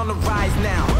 on the rise now.